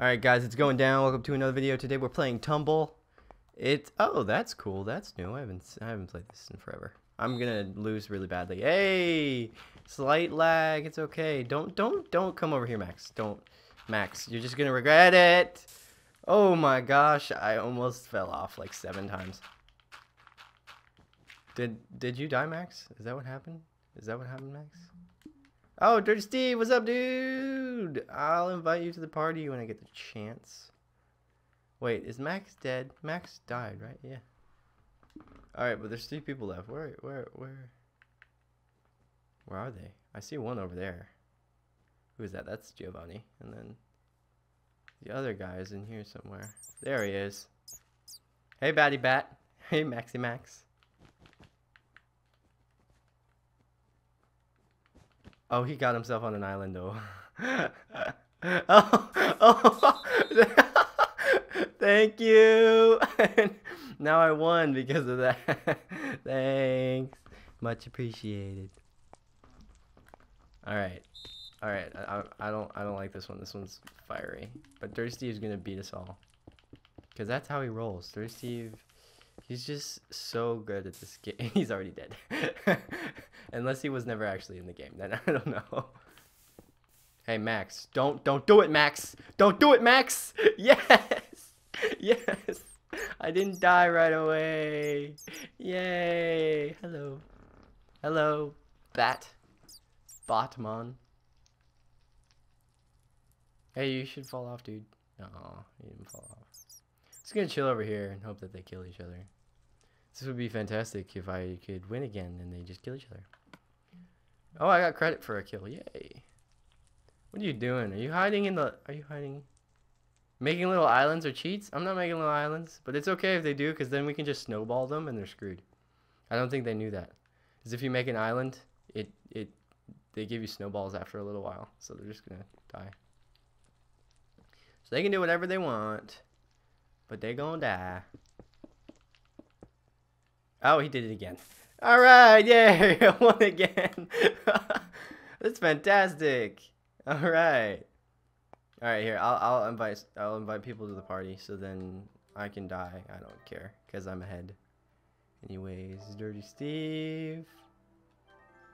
Alright guys, it's going down. Welcome to another video. Today we're playing Tumble. It's oh that's cool. That's new. I haven't I haven't played this in forever. I'm gonna lose really badly. Hey! Slight lag, it's okay. Don't don't don't come over here, Max. Don't Max, you're just gonna regret it. Oh my gosh, I almost fell off like seven times. Did did you die, Max? Is that what happened? Is that what happened, Max? Oh, Dirty Steve, what's up, dude? I'll invite you to the party when I get the chance. Wait, is Max dead? Max died, right? Yeah. Alright, but there's three people left. Where, where, where? Where are they? I see one over there. Who is that? That's Giovanni. And then the other guy is in here somewhere. There he is. Hey, Batty Bat. Hey, Maxi Max. Oh, he got himself on an island though. oh, oh, thank you. now I won because of that. Thanks, much appreciated. All right, all right. I, I don't I don't like this one. This one's fiery. But Dirty is gonna beat us all. Cause that's how he rolls. Steve He's just so good at this game. He's already dead. Unless he was never actually in the game. Then I don't know. Hey, Max. Don't don't do it, Max. Don't do it, Max. Yes. Yes. I didn't die right away. Yay. Hello. Hello. Bat. Botmon. Hey, you should fall off, dude. No, you didn't fall off. Just gonna chill over here and hope that they kill each other. This would be fantastic if I could win again and they just kill each other. Oh, I got credit for a kill. Yay. What are you doing? Are you hiding in the... Are you hiding... Making little islands or cheats? I'm not making little islands. But it's okay if they do because then we can just snowball them and they're screwed. I don't think they knew that. Because if you make an island, it... it they give you snowballs after a little while. So they're just going to die. So they can do whatever they want. But they gonna die. Oh, he did it again. All right, yay, I won again. That's fantastic. All right. All right, here. I'll I'll invite I'll invite people to the party so then I can die. I don't care cuz I'm ahead. Anyways, Dirty Steve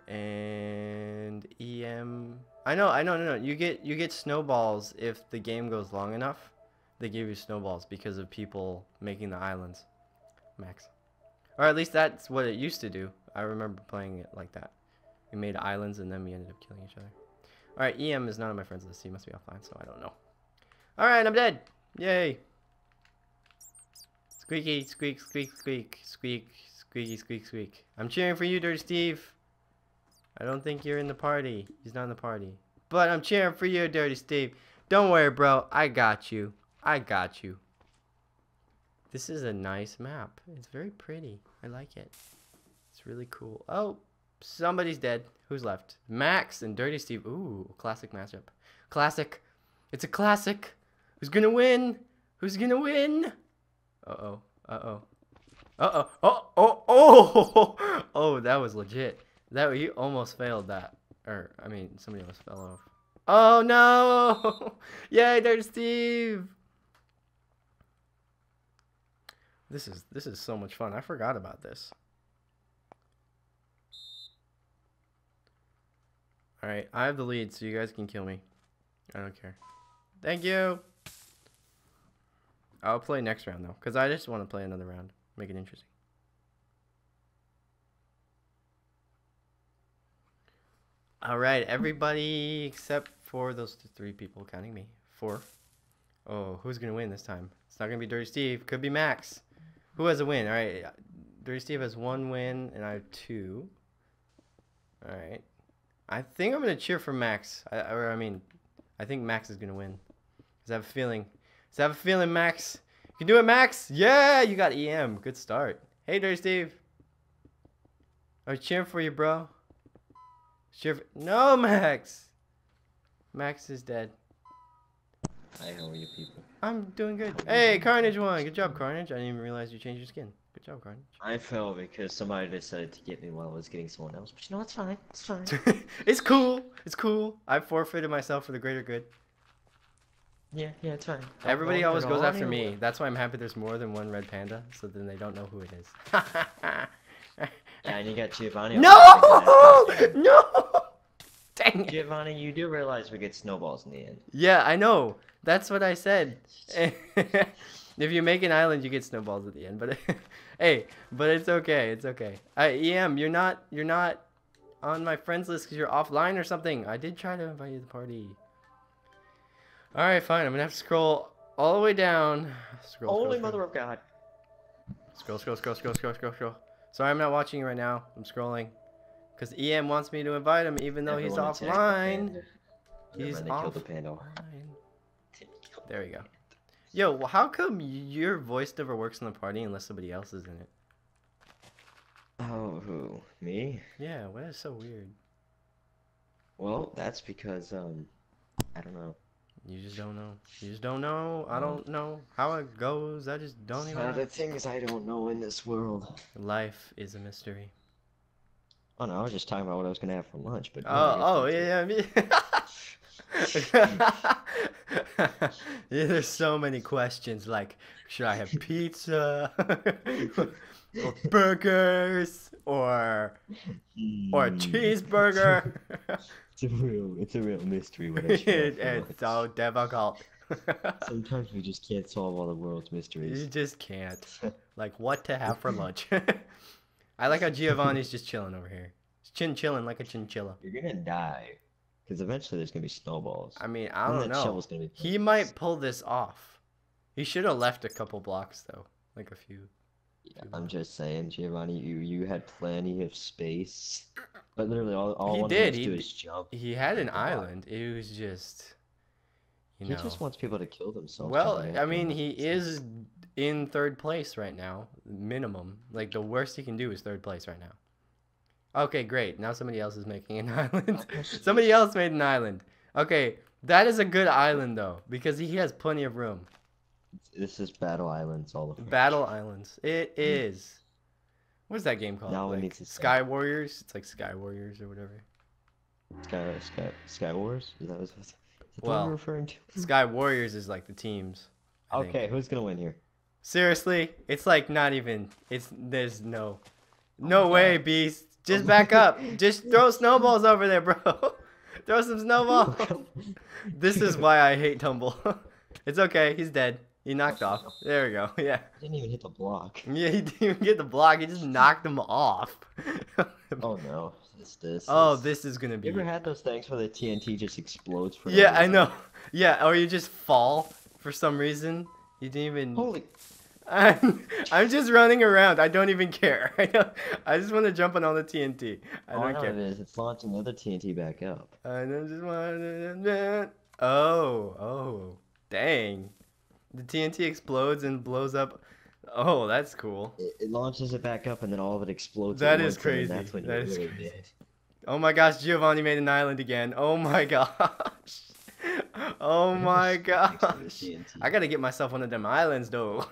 and EM. I know, I know, no, no. You get you get snowballs if the game goes long enough. They give you snowballs because of people making the islands. Max. Or at least that's what it used to do. I remember playing it like that. We made islands and then we ended up killing each other. Alright, EM is not on my friends list. He must be offline, so I don't know. Alright, I'm dead! Yay! Squeaky, squeak, squeak, squeak, squeak, squeaky, squeak, squeak. I'm cheering for you, Dirty Steve. I don't think you're in the party. He's not in the party. But I'm cheering for you, Dirty Steve. Don't worry, bro. I got you. I got you. This is a nice map. It's very pretty. I like it. It's really cool. Oh, somebody's dead. Who's left? Max and Dirty Steve. Ooh, classic matchup. Classic. It's a classic. Who's gonna win? Who's gonna win? Uh-oh. Uh-oh. Uh-oh. Oh, oh, oh! Oh, that was legit. That You almost failed that. Or, I mean, somebody almost fell off. Oh, no! Yay, Dirty Steve! This is this is so much fun. I forgot about this. Alright, I have the lead, so you guys can kill me. I don't care. Thank you! I'll play next round, though, because I just want to play another round. Make it interesting. Alright, everybody except for those three people, counting me. Four. Oh, who's going to win this time? It's not going to be Dirty Steve. Could be Max. Who has a win? All right. Dirty Steve has one win, and I have two. All right. I think I'm going to cheer for Max. I, or, I mean, I think Max is going to win. Does I have a feeling? Does I have a feeling, Max? You can do it, Max! Yeah, you got EM. Good start. Hey, Dirty Steve. I'm cheering for you, bro. Cheer no, Max! Max is dead. Hi, how are you people? I'm doing good. Hey, Carnage won. Good job, Carnage. I didn't even realize you changed your skin. Good job, Carnage. I fell because somebody decided to get me while I was getting someone else. But you know, it's fine. It's fine. it's cool. It's cool. I forfeited myself for the greater good. Yeah, yeah, it's fine. Everybody always goes after me. That's why I'm happy there's more than one red panda, so then they don't know who it is. Yeah, and you got Giovanni. no! No! Dang it. Giovanni, you do realize we get snowballs in the end. Yeah, I know. That's what I said. if you make an island, you get snowballs at the end. But hey, but it's okay. It's okay. I, EM, you're not you're not on my friends list because you're offline or something. I did try to invite you to the party. All right, fine. I'm gonna have to scroll all the way down. Scroll, scroll, Holy scroll. mother of God. Scroll, scroll, scroll, scroll, scroll, scroll, scroll. Sorry, I'm not watching you right now. I'm scrolling. Because EM wants me to invite him even though he's Everyone the offline. Never He's killed the off. panda. There we go. Yo, well, how come your voice never works in the party unless somebody else is in it? Oh, who? Me? Yeah, well, that's so weird. Well, that's because, um, I don't know. You just don't know. You just don't know. I don't know how it goes. I just don't even know. the things I don't know in this world. Life is a mystery. Oh no, I was just talking about what I was gonna have for lunch, but. Oh, oh, yeah, yeah, me. yeah, there's so many questions like, should I have pizza, or burgers, or or a cheeseburger? It's a real, it's a real mystery what I should it, it's so difficult. Sometimes we just can't solve all the world's mysteries. you just can't. Like what to have for lunch. I like how Giovanni's just chilling over here. He's chin chilling like a chinchilla. You're gonna die, because eventually there's gonna be snowballs. I mean, I And don't know. shovel's gonna be He might pull this off. He should have left a couple blocks though, like a few. Yeah, I'm just saying, Giovanni, you you had plenty of space, but literally all all He one did, he do is jump. He had an island. It was just, you He know. just wants people to kill themselves. Well, I mean, he is in third place right now, minimum. Like the worst he can do is third place right now. Okay, great. Now somebody else is making an island. somebody else made an island. Okay, that is a good island though because he has plenty of room. This is Battle Islands, all of them. Battle Islands. It hmm. is. What's that game called? Now we need to Sky Warriors. It's like Sky Warriors or whatever. Sky, Sky, Sky Wars? Is that what, is that what Well, we're referring to? Sky Warriors is like the teams. I think. Okay, who's gonna win here? Seriously, it's like not even. It's there's no, oh no my way, God. beast. Oh just back up. Just throw snowballs over there, bro. throw some snowballs. Oh this is why I hate tumble. it's okay. He's dead. He knocked off. There we go. Yeah. didn't even hit the block. Yeah. He didn't even get the block. He just knocked him off. Oh no, it's this. oh, is- this is gonna be. You ever had those things where the TNT just explodes for? Yeah, I know. Yeah, or you just fall for some reason. You didn't even. Holy! I'm, I'm just running around. I don't even care. I don't, I just want to jump on all the TNT. I All don't care. it is it's launching the other TNT back up. I just want to. Oh, oh, dang! The TNT explodes and blows up. Oh, that's cool. It, it launches it back up, and then all of it explodes. That at is once, and then crazy. That's when That is really crazy. dead. Oh my gosh, Giovanni made an island again. Oh my gosh. Oh my gosh. I gotta get myself one of them islands though.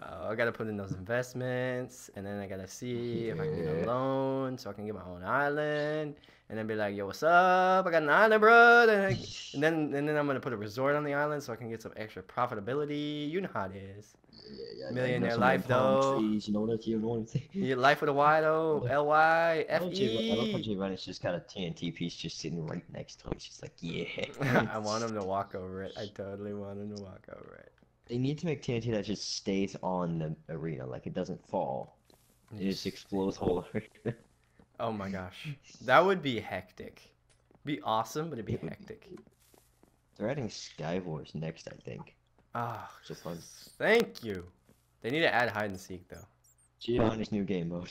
Uh, I gotta put in those investments, and then I gotta see if I can get a loan so I can get my own island, and then be like, "Yo, what's up? I got an island, bro." Then and then and then I'm gonna put a resort on the island so I can get some extra profitability. You know how it is. Yeah, Millionaire you know, some life, though. Trees, you know what? You know what I'm saying? Your life with a Y though, L Y F Giov- I love E. Giovanni's just got a TNT piece just sitting right next to him. She's like, yeah. I want him to walk over it. I totally want him to walk over it. They need to make TNT that just stays on the arena, like it doesn't fall. It just explodes whole. Oh my gosh, that would be hectic. Be awesome, but it'd be It would be hectic. They're adding Sky next, I think. Ah, So fun. thank you. They need to add hide and seek though. Giovanni's new game mode.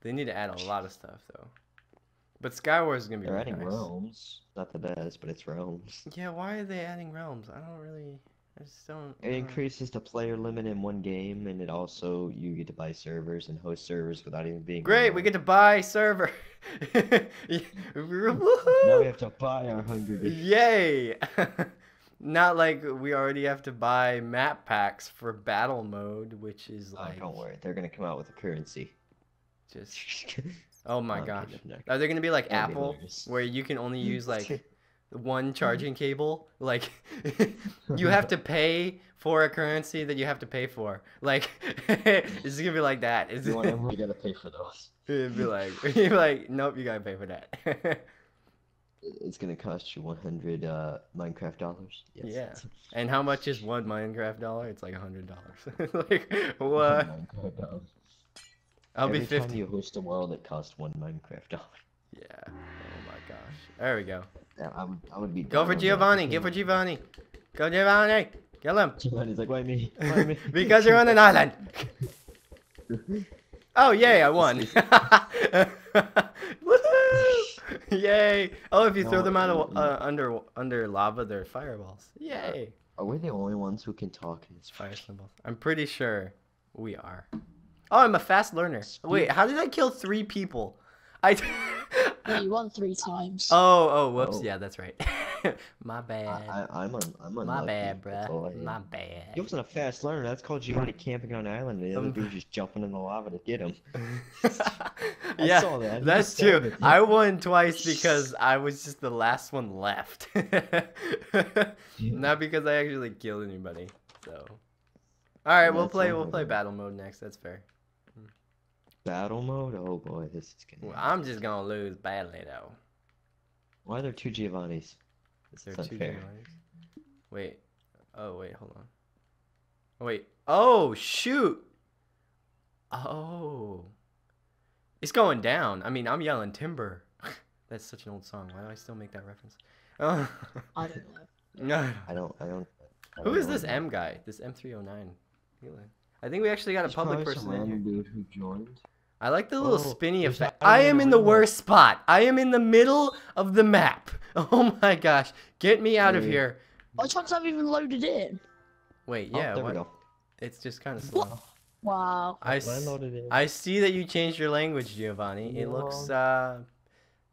They need to add a lot of stuff though. But Skywars is gonna be They're really adding nice. realms. Not the best, but it's realms. Yeah, why are they adding realms? I don't really. I just don't. It uh, increases the player limit in one game, and it also you get to buy servers and host servers without even being. Great, we get to buy server. Now we have to buy our Hunger Games. Yay! Not like we already have to buy map packs for battle mode, which is Oh, like don't worry, they're gonna come out with a currency. just. Oh my gosh. kidding, I'm not Are they gonna be like That'd Apple, where you can only use like one charging cable. Like you have to pay for a currency that you have to pay for. Like it's gonna be like that. It's You you gotta pay for those. it'd be like you'd be like, nope, you gotta pay for that. It's gonna cost you 100 uh, Minecraft dollars. Yes. Yeah. and how much is one Minecraft dollar? It's like a hundred dollars. like what? I'll Every be time fifty. you host a world, it costs one Minecraft dollar. Yeah. Oh my gosh. There we go. Yeah, I would, I would be. Go for. Giovanni. Get for Giovanni. Go Giovanni. Kill him. Giovanni's like, why me? Why me? because you're on an island. Oh yay! I won. Woohoo! Yay! Oh, if you throw them out of uh, under under lava, they're fireballs. Yay! Are we the only ones who can talk in this Fire symbols. I'm pretty sure we are. Oh, I'm a fast learner. Wait, how did I kill three people? I. Yeah, you won three times. oh, oh, whoops. Oh. Yeah, that's right. My bad. I, I'm on. I'm My bad, that's all I bruh. My bad. He wasn't a fast learner. That's called Giovanni camping on an island. and The other Um, dude just jumping in the lava to get him. yeah, saw that. That's was true. savage. I won twice because I was just the last one left. Not because I actually killed anybody. So, all right, we'll play. We'll play of. battle mode next. That's fair. Battle mode? Oh boy, this is gonna. Well, I'm just gonna lose badly though. Why are there two Giovannis? This there are two unfair. Giovannis. Wait. Oh wait, hold on. Oh, wait. Oh shoot. Oh. It's going down. I mean, I'm yelling timber. That's such an old song. Why do I still make that reference? Oh. I don't know. no. I don't. I don't. I Who don't is this him. M guy? This M309. I think we actually got a He's public person in here. dude who joined. I like the little Oh, spinny effect. I am in the window. worst spot. I am in the middle of the map. Oh my gosh. Get me out of here. My chance I've even loaded in. Wait, Oh, yeah, there what? we go. It's just kind of What? Wow. I, I s- loaded it. I see that you changed your language, Giovanni. It looks uh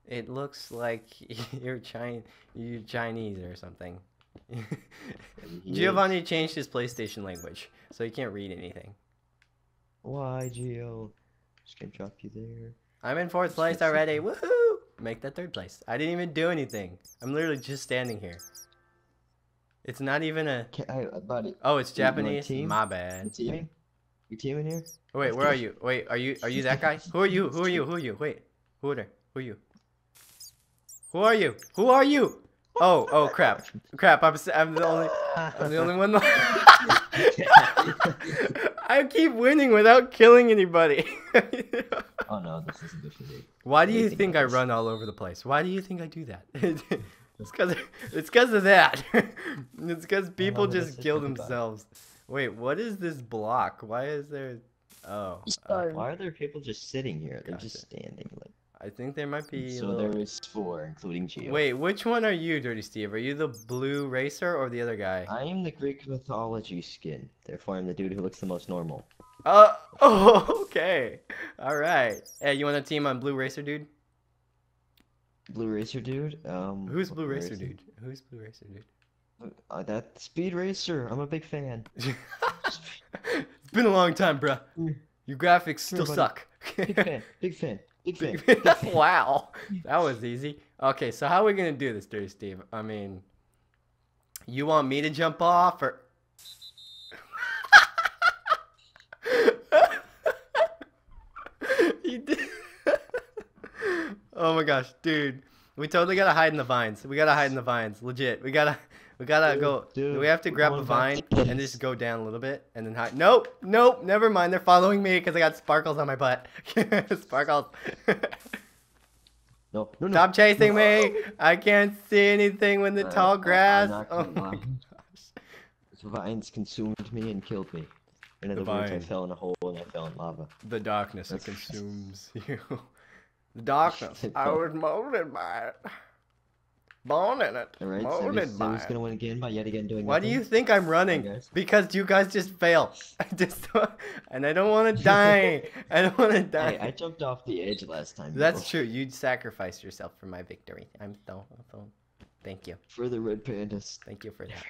it looks like you're Chin you're Chinese or something. Giovanni changed his PlayStation language, so he can't read anything. Why, Geo? Just gonna drop you there. I'm in fourth place already. Woohoo! Make that third place. I didn't even do anything. I'm literally just standing here. It's not even a. Can I, uh, buddy? Oh, it's Japanese. team? My You bad. teaming? You teaming here? Wait, where are you? Wait, are you are you that guy? Who are you? Who are you? Who are you? Wait, who are there? Who are you? Who are you? Who are you? Oh, oh crap, crap! I'm I'm the only I'm the only one. I keep winning without killing anybody. oh no, this isn't good for me. Why do you Anything think I run all over the place? Why do you think I do that? it's because it's because of that. it's because people just kill is pretty themselves. Wait, what is this block? Why is there? Oh, uh. Why are there people just sitting here? They're just standing. Like, I think there might be. so little- there is four, including Geo. Wait, which one are you, Dirty Steve? Are you the blue racer or the other guy? I am the Greek mythology skin. Therefore, I'm the dude who looks the most normal. Uh, oh, okay. All right. Hey, you want a team on blue racer, dude? Blue Racer dude. Um. Who's blue where racer, dude? Who's blue racer, dude? Uh, that Speed Racer. I'm a big fan. it's been a long time, bruh. Your graphics still buddy. suck. Big fan. Big fan. Big fan. Big- Big fan. wow, that was easy. Okay, so how are we gonna do this, Dirty Steve? I mean, you want me to jump off or? he did. oh my gosh, dude, we totally gotta hide in the vines. We gotta hide in the vines, legit. We gotta, we gotta Dude, go. dude, we have to grab a vine and just go down a little bit and then hide. Nope, nope, never mind. They're following me because I got sparkles on my butt. sparkles. No, no, no. Stop chasing me! I can't see anything with the Uh, tall grass. Oh my lie. The vines consumed me and killed me. In The other words, I fell in a hole and I fell in lava. The darkness that That's- consumes you. The darkness. I was molded by it. Born in it. Alright, so by it. gonna win again by yet again doing Why do you think I'm running? Because you guys just fail. I just and I don't want to die. I don't want to die. Hey, I jumped off the edge last time. That's people. true. You'd sacrifice yourself for my victory. I'm so, so. Thank you. For the red pandas. Thank you for that.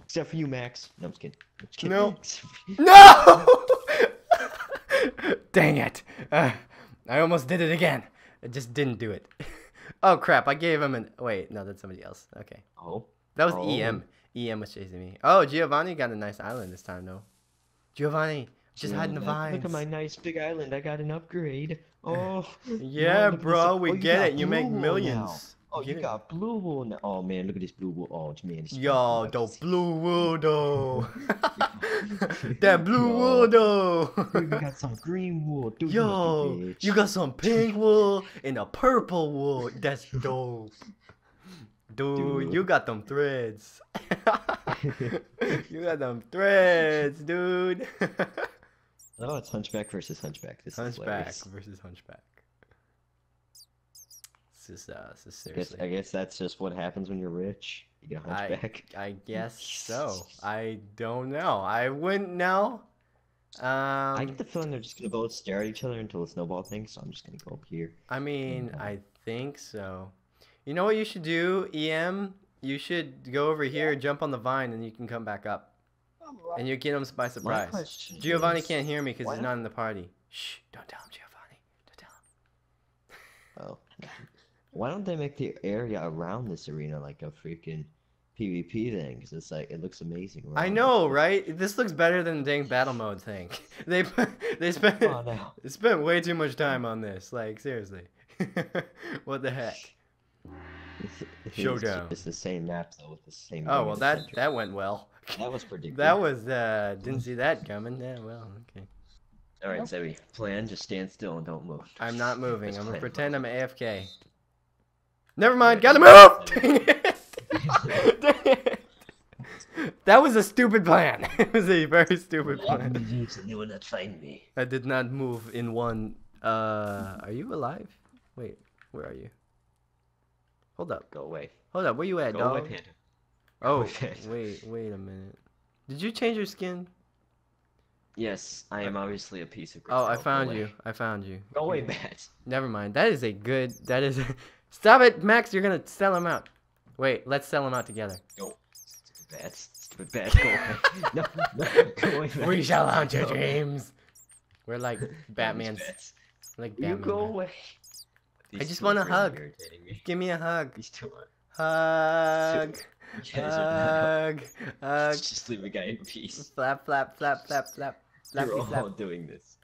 Except for you, Max. No, I'm just kidding. I'm just kidding. No. You. No! Dang it. Uh, I almost did it again. I just didn't do it. Oh crap! I gave him an. Wait, no, that's somebody else. Okay, Oh, that was Oh. EM. EM was chasing me. Oh, Giovanni got a nice island this time though. Giovanni, just hiding the vines. Look at my nice big island. I got an upgrade. Oh. Yeah, look at this- bro, we oh, get it. You make millions. Oh, Get you got blue wool now. Oh man, look at this blue wool. Oh man, Yo, the blue wool though. that blue Yo. wool though. Dude, you got some green wool. Dude, Yo, you you got some pink wool and a purple wool. That's dope. Dude, Dude. you got them threads. you got them threads, dude. Oh, it's hunchback versus hunchback. This is hunchback hilarious. versus hunchback. This is, uh, this is I guess. I guess that's just what happens when you're rich. You get a I- hunchback. I guess so. I don't know. I wouldn't know. Um, I get the feeling they're just gonna both stare at each other until the snowball thing, so I'm just gonna go up here. I mean, Mhm. I think so. You know what you should do, EM? You should go over here, jump on the vine, and you can come back up. And you get him by surprise. Giovanni can't hear me because he's not- not in the party. Shh, don't tell him, Giovanni. Don't tell him. Oh. Why don't they make the area around this arena like a freaking PvP thing? Because it's like it looks amazing. I know, right? This looks better than the dang battle mode thing. They they spent Oh no. they spent way too much time on this. Like seriously, what the heck? It's, it's, Showdown. It's the same map though with the same. Oh well, that center. that went well. that was predictable. That was uh didn't see that coming. Yeah, well, okay. All right, Nope. Zoe. Plan: just stand still and don't move. I'm not moving. That's I'm gonna pretend I'm AFK. Never mind. Gotta move. Dang it. Dang it. That was a stupid plan. It was a very stupid plan. They will not find me. I did not move in one. Uh, are you alive? Wait, where are you? Hold up. Go away. Hold up. Where you at, Go dog? away, Panda. Oh, wait, wait a minute. Did you change your skin? Yes, I am obviously a piece of. Oh, I found you. I found you. Go away, Matt. Never mind. That is a good. That is. Stop it, Max. You're gonna sell him out. Wait, let's sell him out together. Stupid bat. Stupid bat. Go away. no, no, go away, Matt. We shall launch your dreams. We're like These Batman's. Like You go away. I just want a really hug. me. Give me a hug. These two are. Hug. Hug. Hug. Just leave a guy in peace. Flap, flap, flap, flap, flap. You're all flap. doing this.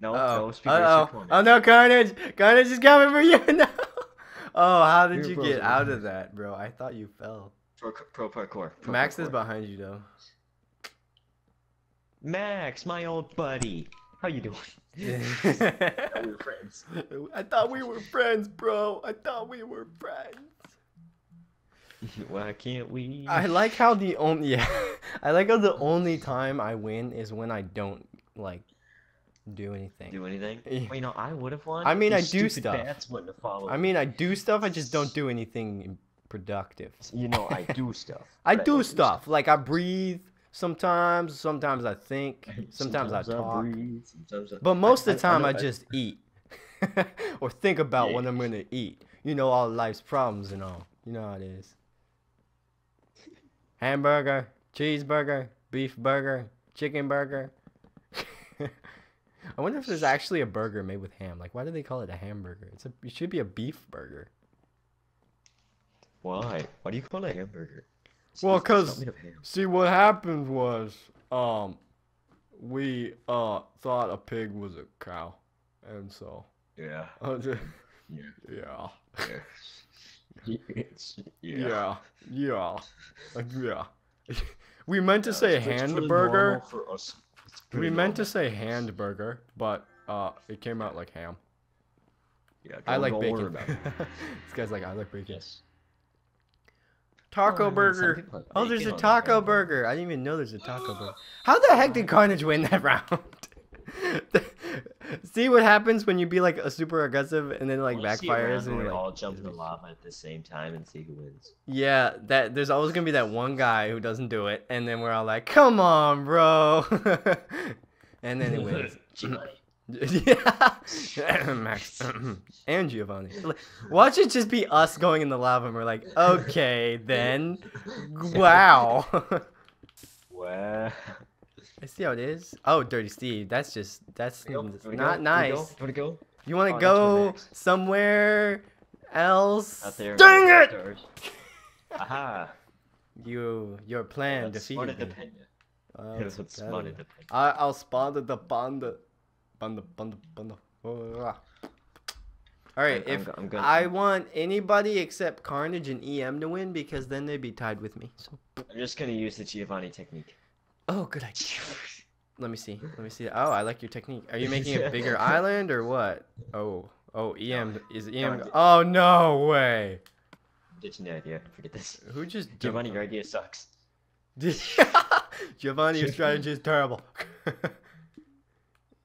No, no, speak against your Uh-oh. opponent. Oh no, oh, Carnage! Carnage is coming for you! No! Oh, how did You're you broken. get out of that, bro? I thought you fell. Pro, pro parkour. Pro Max is behind you, though. Max, my old buddy. How you doing? I we were friends. thought we were friends, bro. I thought we were friends. Why can't we? I like how the only yeah, I like how the only time I win is when I don't like do anything. do anything? Yeah. Well, you know, I would have won. I mean, These I do stuff. Bats wouldn't have followed. I mean, I do stuff. I just don't do anything productive. you know, I do stuff. I do don't stuff like I breathe sometimes. Sometimes I think. Sometimes, I talk. breathe, sometimes I- But most of the I- I time, I, just eat or think about what I'm gonna eat. You know, all life's problems and all. You know how it is. Hamburger, cheeseburger, beef burger, chicken burger. I wonder if there's actually a burger made with ham. Like, why do they call it a hamburger? It's a. It should be a beef burger. Why? Why do you call it a hamburger? It's- Well, it's not 'cause- made of ham. See, what happened was, um, we uh thought a pig was a cow, and so, Yeah. uh, yeah, Yeah. yeah. Yeah. It's- Yeah, yeah, like, yeah. we meant to Yeah, say it's- it's hamburger. normal for us. It's We pretty meant to normal. say hamburger, but uh, it came out like ham. Yeah, I like bacon. this guy's like, I like bacon. Yes. Taco Oh, I mean, burger. people Oh, there's a taco burger. I didn't even know there's a taco burger. How the heck did Carnage win that round? See what happens when you be like a super aggressive and then like Wanna see a round backfires and we like, all jump in the lava at the same time and see who wins. yeah, that there's always gonna be that one guy who doesn't do it, and then we're all like, come on, bro, and then it wins. Yeah, Max and Giovanni. Watch it just be us going in the lava, and we're like, okay, then, wow. Wow. I see how it is. Oh, Dirty Steve, that's just that's go? Not go? nice. Wanna go? You want to Oh, go somewhere else. Out there. Dang it! Stars. Aha. You, your plan Spotted defeated the panda. Oh, it's was spotted the panda. I, I'll spawn the panda. Panda, panda, panda. Oh. All right, I'm- I'm if go- I'm gonna- I want anybody except Carnage and EM to win because then they'd be tied with me. So, I'm just gonna use the Giovanni technique. Oh, good idea. Let me see. Let me see. Oh, I like your technique. Are you making a bigger island or what? Oh, oh, EM is EM. No, Oh no way. Ditching the idea. Forget this. Who just Giovanni, your idea sucks. Giovanni, your strategy is terrible.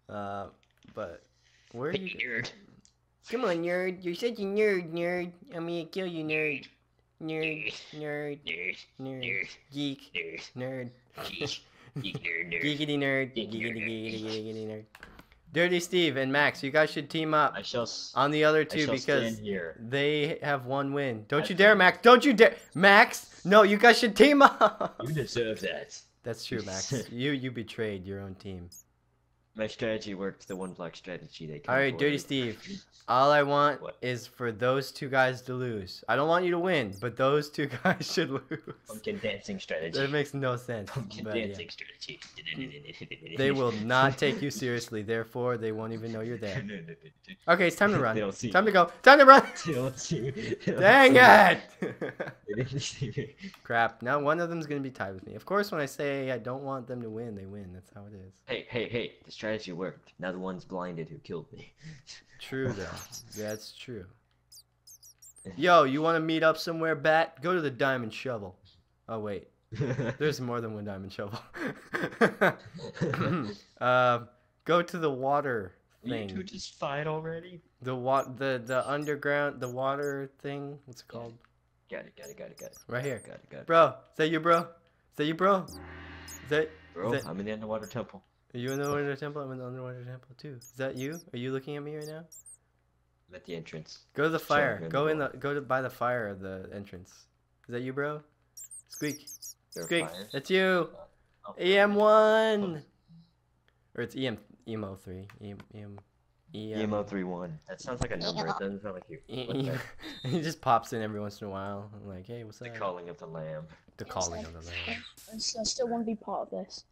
uh, but where are you? Nerd. Come on, nerd. You're such a nerd, nerd. I'm gonna kill you, nerd. Nerd, nerd, Nerd. nerd, Nerd. geek, Nerd. nerd, Geek. Geek nerd. Geekity nerd, Geek geekity, nerd. geekity, geekity nerd. Dirty Steve and Max, you guys should team up I shall. on the other two because they have one win. Don't I you dare, Max. Don't you dare. Max, no, you guys should team up. You deserve that. That's true, Max. You you betrayed your own team. My strategy worked. The one block strategy. They. All right, Dirty Steve. All I want What? is for those two guys to lose. I don't want you to win, but those two guys should lose. Pumpkin dancing strategy. That makes no sense. Pumpkin but yeah. dancing strategy. They will not take you seriously, therefore they won't even know you're there. Okay, it's time to run. Time to go. Time to run. They don't see me. They don't Dang it! They didn't see me. Crap. Now one of them's gonna be tied with me. Of course, when I say I don't want them to win, they win. That's how it is. Hey, hey, hey! The strategy worked. Now the one's blinded who killed me. True though. That's true. Yo, you want to meet up somewhere, Bat? Go to the Diamond Shovel. Oh wait, there's more than one Diamond Shovel. uh, go to the water thing. you two just fight already? The wa- the the underground, the water thing. What's it called? Got it, got it, got it, got it. Right here, Got it, got it. bro. Is that you, bro? Is that you, bro? Is that Bro, that- I'm in the underwater temple. Are you in the underwater temple? I'm in the underwater temple too. Is that you? Are you looking at me right now? I'm at the entrance. Go to the fire. I'm in Go the in the go to by the fire of the entrance. Is that you, bro? Squeak. There Squeak. fires. That's you. Uh, oh, EM one. Or it's EM emo three. EM EM EM. EMO 3-1. That sounds like a number. It doesn't sound like you. E- What he just pops in every once in a while. I'm like, hey, what's The that? calling of the lamb. The calling of the lamb. I still want to be part of this.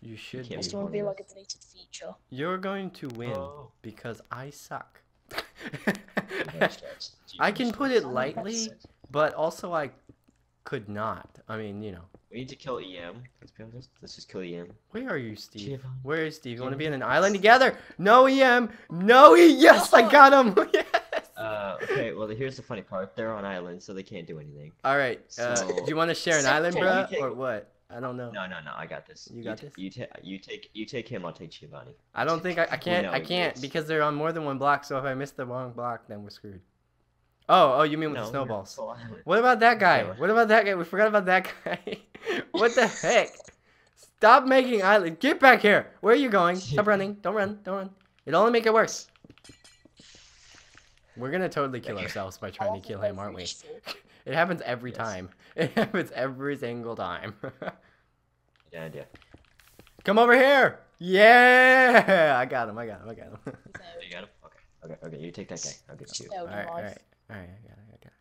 You should can't be. still want to be like a deleted feature. You're going to win Oh. because I suck. I can put it lightly, but also I could not. I mean, you know. We need to kill EM. Let's be honest. Let's just kill EM. Where are you, Steve? Giovanni. Where is Steve? You want to be in an island together? No EM. No E. Yes, I got him. yes. Uh, okay, well, here's the funny part. They're on island, so they can't do anything. All right. Uh, So- do you want to share an island, Okay, bruh, you take- or what? I don't know. No, no, no. I got this. You got ta- this? You, ta- you take you take him. I'll take Giovanni. I don't think I, I can't. I can't because they're on more than one block. So if I miss the wrong block, then we're screwed. Oh, oh, you mean with no, the snowballs? What about that guy? What about that guy? We forgot about that guy. what the heck? Stop making island. Get back here. Where are you going? Stop running. Don't run. Don't run. It'll only make it worse. We're gonna totally kill ourselves by trying to kill him, aren't we? It happens every Yes. time. It happens every single time. Yeah, idea. Come over here. Yeah, I got him. I got him. I got him. You got him. Okay. Okay. Okay. You take that guy. I'll get you. all right, all right, all right. I got it. I got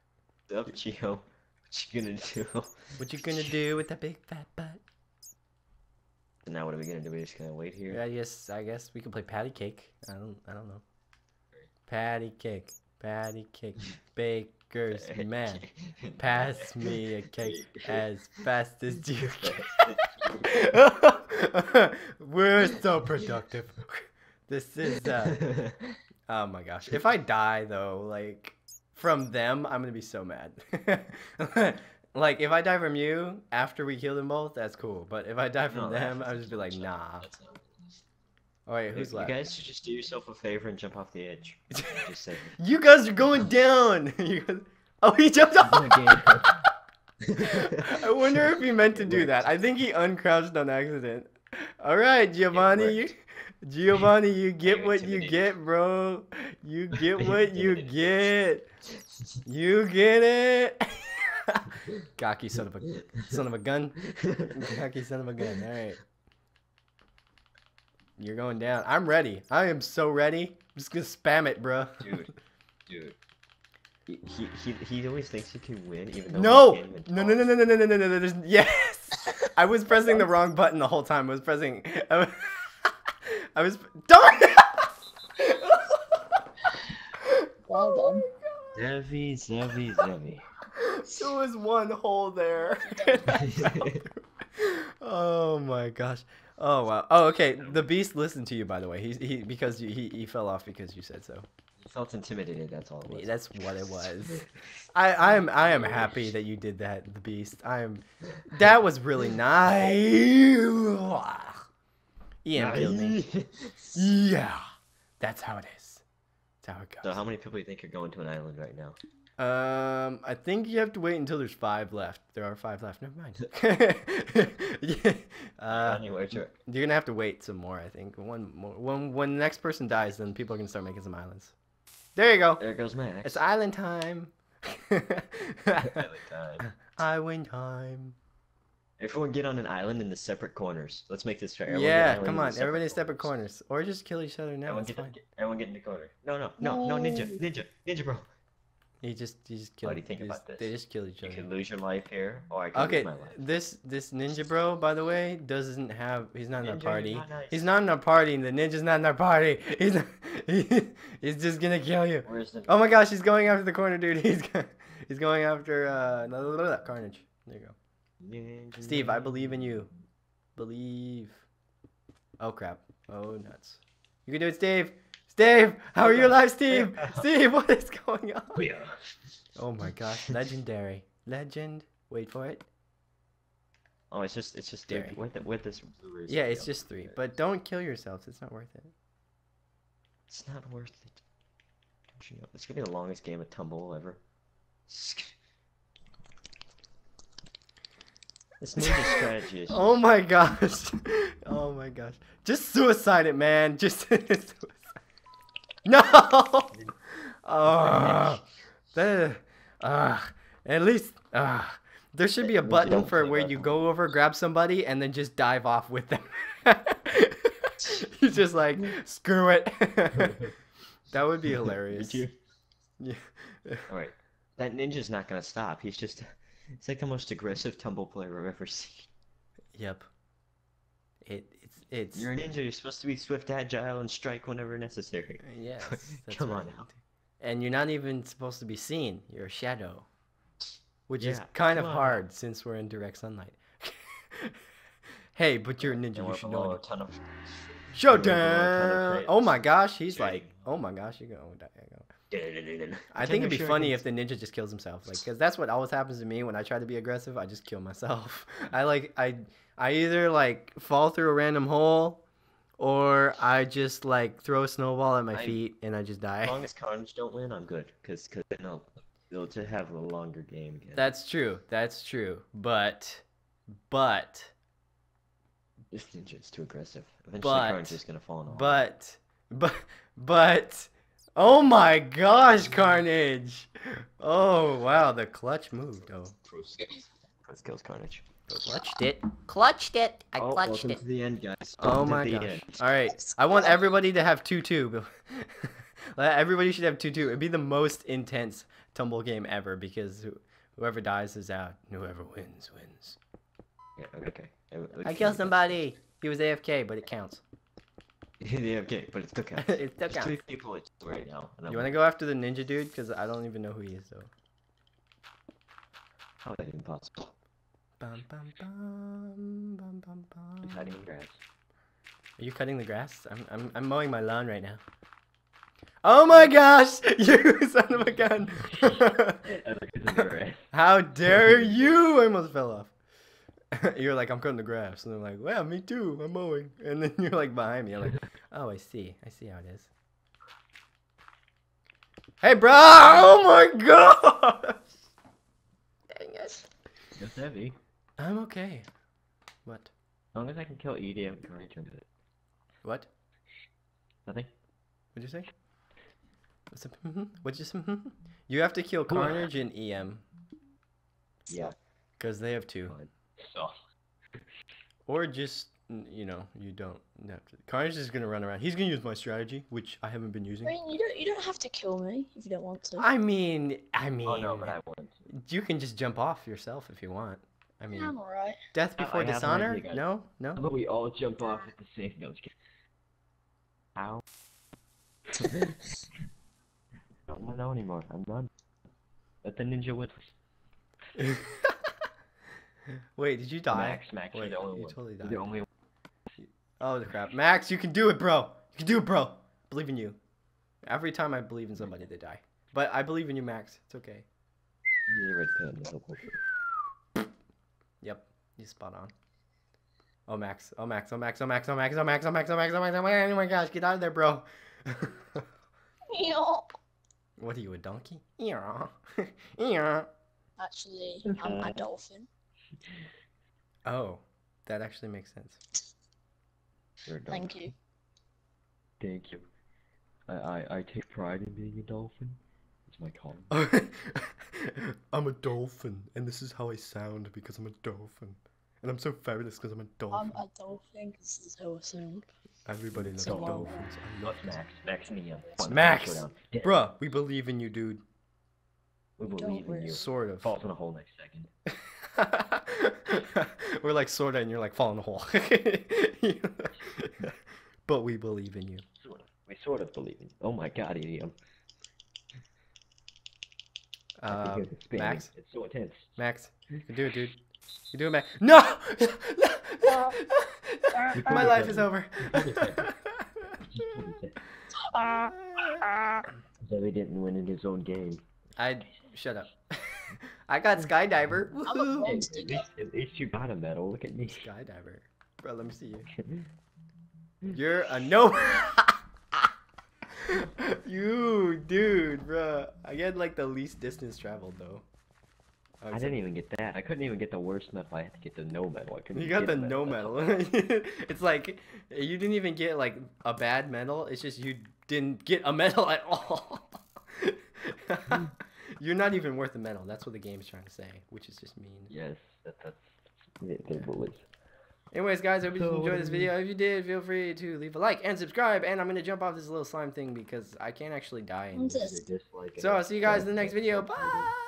it. Up, Gio. What you gonna do? What you gonna do with that big fat butt? So now what are we gonna do? We're just gonna wait here. I guess I guess we can play patty cake. I don't I don't know. Patty cake, patty cake, baker's man. Pass me a cake as fast as you can. We're so productive. This is uh oh my gosh. If I die though, like from them, I'm gonna be so mad. like if I die from you after we kill them both, that's cool. But if I die from No, them, I'll just be like, nah. That's not- Oh wait, who's you left? guys should just do yourself a favor and jump off the edge. Just say. You guys are going down. You guys- Oh, he jumped off. I wonder if he meant to do that. I think he uncrouched on accident. All right, Giovanni. You, Giovanni, you get what you get, bro. You get what you get. You get it. Gaki son of a son of a gun. Cocky son of a gun. All right. You're going down. I'm ready. I am so ready. I'm just gonna spam it, bro. dude, dude. He, he, he, he always thinks he can win, even though No! he can't even No, no, no, no, no, no, no, no, no, no, yes! I was pressing the wrong button the whole time. I was pressing, I was, I was darn Well oh done. Zevy, Zevy, Zevy. There was one hole there. oh my gosh. Oh wow. Oh okay. The beast listened to you by the way. He he because you, he he fell off because you said so. He felt intimidated, that's all it was. That's what it was. I I am I am happy that you did that. The beast. I am. That was really nice. Ian killed me. Yeah. That's how it is. That's how it goes. So how many people do you think are going to an island right now? Um, I think you have to wait until there's five left. There are five left. Never mind. yeah. Uh, anywhere to you're gonna have to wait some more. I think one more. When when the next person dies, then people are gonna start making some islands. There you go. There goes Max. It's island time. Island time. island time. Everyone get on an island in the separate corners. Let's make this fair. Everyone Yeah, come on. Everybody separate corners, or just kill each other now. Everyone get, fine. everyone get in the corner. No, no, no, no, ninja, ninja, ninja, bro. You just you just kill. What do you think about just- this? They just kill each You other. can lose your life here, or I can Okay, lose my life. this this ninja bro, by the way, doesn't have. He's not in our party. not nice. He's not in our party. The ninja's not in our party. He's he, he's just gonna kill you. Where's the? Oh my gosh, he's going after the corner, dude. He's he's going after uh Carnage. There you go. Ninja, Steve, I believe in you. Believe. Oh crap. Oh nuts. You can do it, Steve. Steve, how are you alive, Steve? Steve, what is going on? Yeah. Oh my gosh, legendary. Legend. Wait for it. Oh, it's just, it's just three. Dairy. With, with this Yeah, it's just them. three. But don't kill yourselves. It's not worth it. It's not worth it. Don't you know? It's gonna be the longest game of Tumble ever. This ninja strategy is. Oh my gosh. Oh my gosh. Just suicide it, man. Just suicide. No. That. Uh, at least. Uh, there should be a button for where you go over, grab somebody, and then just dive off with them. He's just like, screw it. that would be hilarious. Did Yeah. Alright. That ninja's not gonna stop. He's just. It's like the most aggressive tumble player I've ever seen. Yep. It it's it's You're a ninja. You're supposed to be swift, agile, and strike whenever necessary. Uh, yes. That's Come on right. now. And you're not even supposed to be seen. You're a shadow. Which is kind of on. hard since we're in direct sunlight. hey, but you're a ninja. And You should know a ton of. Showdown! Oh my gosh, he's like, oh my gosh, you're going. There you go. I think it'd be funny if the ninja just kills himself, like, cause that's what always happens to me when I try to be aggressive. I just kill myself. I like, I, I either like fall through a random hole, or I just like throw a snowball at my I- feet and I just As die. long as don't win, I'm good. Cause, cause then I'll, they'll just have a longer game again. That's true. That's true. But, but, This ninja is too aggressive. Eventually, But- Carnage is gonna fall in but, but, but. Oh my gosh, Carnage! Oh wow, the clutch move though. Pro skills. Pro skills, Carnage. Clutched it. Clutched it. I oh, clutched welcome it. to the end, guys. Oh Welcome to my gosh. end. All right. I want everybody to have 2 2. everybody should have 2 2. It'd be the most intense tumble game ever because whoever dies is out. and Whoever wins, wins. Yeah, okay. I killed somebody. He was AFK, but it counts. yeah, okay, but it still counts. it still There's counts. three people it's right now. You want to go after the ninja dude? Because I don't even know who he is, though. How is that even possible? Bum, bum, bum, bum, bum, bum. In grass. Are you cutting the grass? I'm, I'm, I'm mowing my lawn right now. Oh my gosh! You son of a gun! I look in the grass. How dare you! I almost fell off. you're like, I'm cutting the grass. And they're like, well, me too. I'm mowing. And then you're like behind me. I'm like, oh, I see. I see how it is. Hey, bro! Oh my gosh! Dang it. It's heavy. I'm okay. What? As long as I can kill EDM and Carnage, I'm good. What? Nothing? What'd you say? What's up? Mm-hmm. What'd you say? Mm-hmm. You have to kill Carnage and EM. Yeah. Because they have two. Fine. So. Or just you know, you don't have to. Carnage is gonna run around. He's gonna use my strategy, which I haven't been using. I using. mean, you don't you don't have to kill me if you don't want to. I mean, I mean, Oh no, but I want to. you can just jump off yourself if you want. I mean, Yeah, I'm alright. death I- I before dishonor? No, no. But we all jump off at the same? No, just kidding. Ow. don't know anymore. I'm done. Let the ninja with us. Wait, did you die? Max, Max, Wait, you're the only you one. totally You're died. the only one. Oh, the crap. Max, you can do it, bro. You can do it, bro. Believe in you. Every time I believe in somebody, they die. But I believe in you, Max. It's okay. You're the red pen. Help, help, help. Yep, you spot on. Oh, Max. Oh, Max. Oh, Max. Oh, Max. Oh, Max. Oh, Max. Oh, Max. Oh, Max. Oh, Max. Oh, Max. Oh, my gosh. Get out of there, bro. Yeah. what are you, a donkey? Yeah. yeah. Actually, I'm a dolphin. Oh, that actually makes sense. You're a dolphin. Thank you. Thank you. I, I, I take pride in being a dolphin. It's my calling. I'm a dolphin, and this is how I sound because I'm a dolphin. And I'm so fabulous because I'm a I'm a dolphin because this is how I sound. Everybody loves So, um, dolphins. I love What's Max? Max and Ian. One, Max! Bruh, we believe in you, dude. we Don't believe in worry. you. Sort of. Falls in a hole next second. We're like sorta, and you're like fall in the hole. but we believe in you. Sort of. We sort of believe in you. Oh my god, Ian. I can Uh, hear the spinning. Max? It's so intense. Max, you can do it, dude. You do it, Max. No! My life is over. So he didn't win in his own game. I shut up. I got skydiver. I'm Woohoo! Hey, monster. at, least, at least you got a medal. Look at me. Skydiver. Bro, let me see you. You're a no. you, dude, bro. I get like the least distance traveled though. Oh, I didn't even get that. I couldn't even get the worst medal. I had to get the no medal. I couldn't You even got the get no That's medal. it's like you didn't even get like a bad medal. It's just you didn't get a medal at all. You're not even worth a medal. That's what the game's trying to say, which is just mean. Yes, that, that's they, they're bullies. Anyways, guys, I hope you So, enjoyed this video. If you did, feel free to leave a like and subscribe. And I'm gonna jump off this little slime thing because I can't actually die. in What's this. this? They dislike it. So I'll see you guys in the next video. Bye.